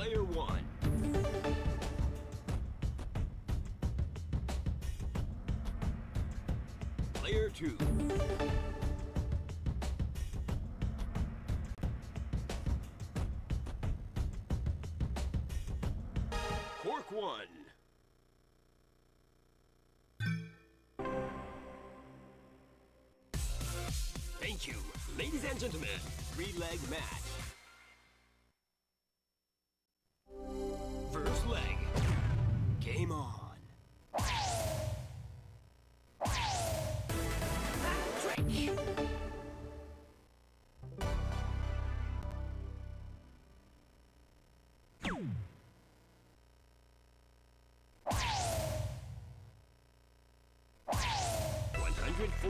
Player one. Player two. Cork one. Thank you. Ladies and gentlemen, three-leg match.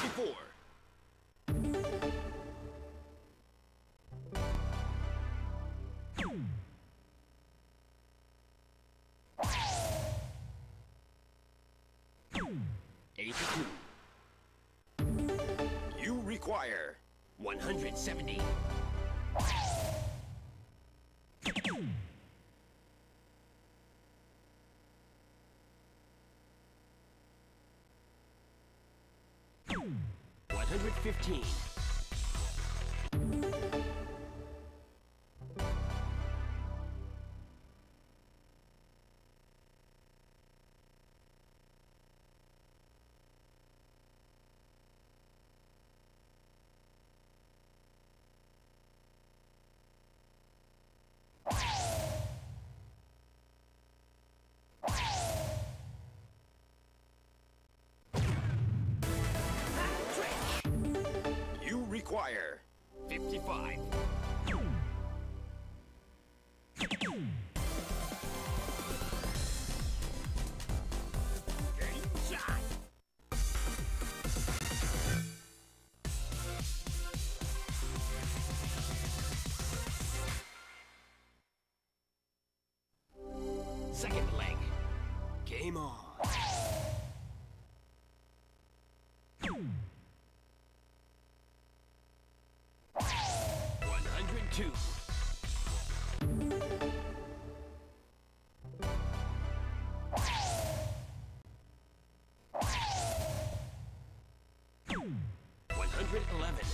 Sixty-four. Eighty-two. You require one hundred seventy. 115. Squire. 55. Two. One hundred eleven.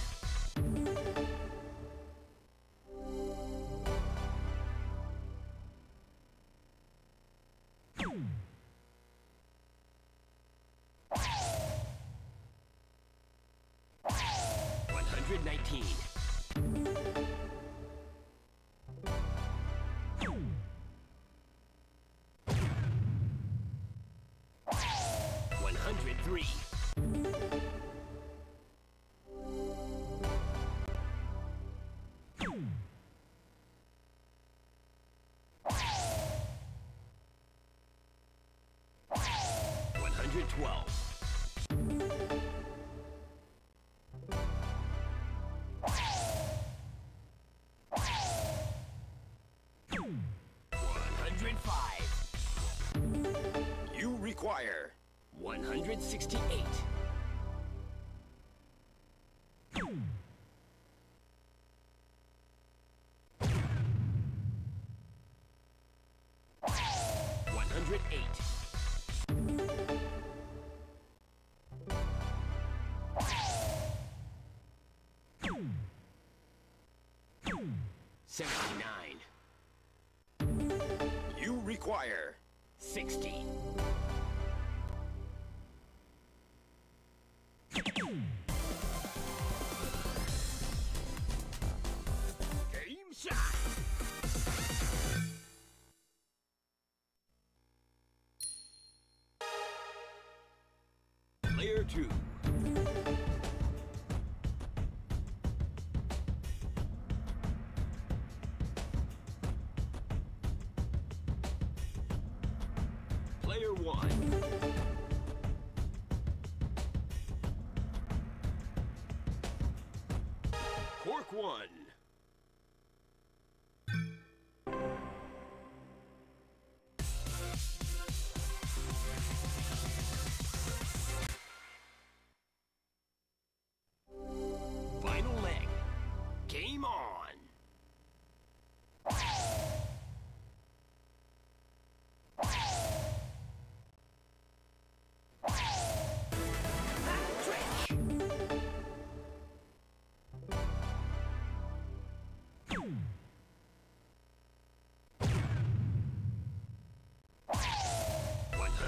One hundred nineteen. Require one hundred sixty-eight. One hundred eight. Seventy-nine. You require sixty. Tier 2. Player 1. Cork 1.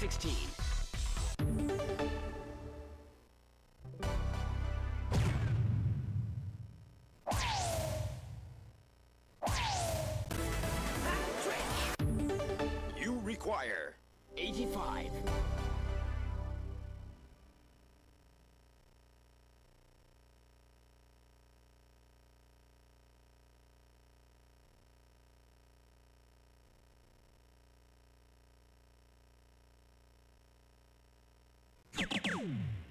16. You require Boom!